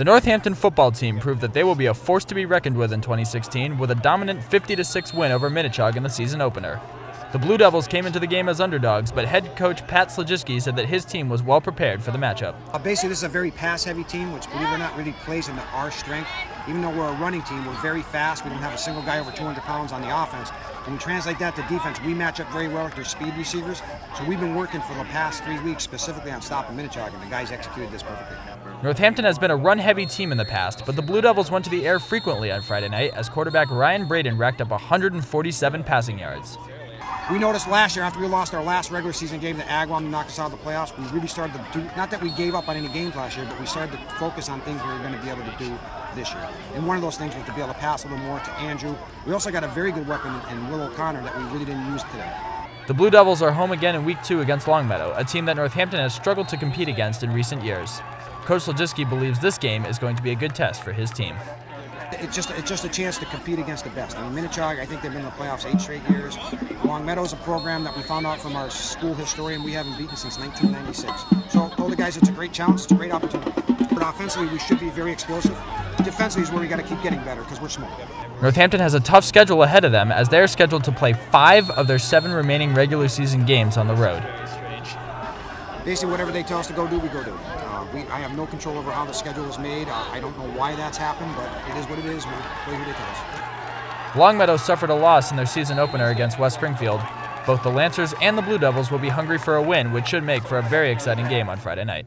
The Northampton football team proved that they will be a force to be reckoned with in 2016 with a dominant 50 6 win over Minnechaug in the season opener. The Blue Devils came into the game as underdogs, but head coach Pat Slajiski said that his team was well prepared for the matchup. Uh, basically, this is a very pass-heavy team, which, believe it or not, really plays into our strength. Even though we're a running team, we're very fast. We don't have a single guy over 200 pounds on the offense. When we translate that to defense, we match up very well with their speed receivers. So we've been working for the past three weeks specifically on stopping Minnechaug, and the guys executed this perfectly. Northampton has been a run-heavy team in the past, but the Blue Devils went to the air frequently on Friday night as quarterback Ryan Braden racked up 147 passing yards. We noticed last year after we lost our last regular season game to Agawam and knocked us out of the playoffs, we really started to do, not that we gave up on any games last year, but we started to focus on things we were going to be able to do this year. And one of those things was to be able to pass a little more to Andrew. We also got a very good weapon in Will O'Connor that we really didn't use today. The Blue Devils are home again in week two against Longmeadow, a team that Northampton has struggled to compete against in recent years. Coach Lajiski believes this game is going to be a good test for his team it's just it's just a chance to compete against the best. I mean, Minnechaug, I think they've been in the playoffs eight straight years. Longmeadow is a program that we found out from our school historian we haven't beaten since 1996. So I told the guys it's a great challenge, it's a great opportunity. But offensively, we should be very explosive. Defensively is where we got to keep getting better because we're small. Northampton has a tough schedule ahead of them as they're scheduled to play five of their seven remaining regular season games on the road basically whatever they tell us to go do, we go do. Uh, we, I have no control over how the schedule is made. Uh, I don't know why that's happened, but it is what it is. We play who they tell us. Longmeadow suffered a loss in their season opener against West Springfield. Both the Lancers and the Blue Devils will be hungry for a win, which should make for a very exciting game on Friday night.